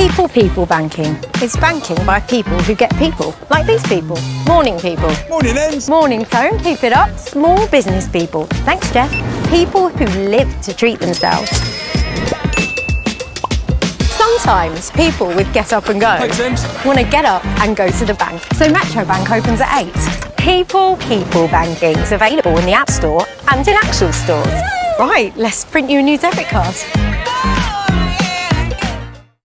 People People Banking. is banking by people who get people, like these people. Morning people. Morning, Ends. Morning phone, keep it up. Small business people. Thanks, Jeff. People who live to treat themselves. Sometimes people with get up and go want to get up and go to the bank. So Metro Bank opens at 8. People People Banking is available in the App Store and in actual stores. Right, let's print you a new debit card.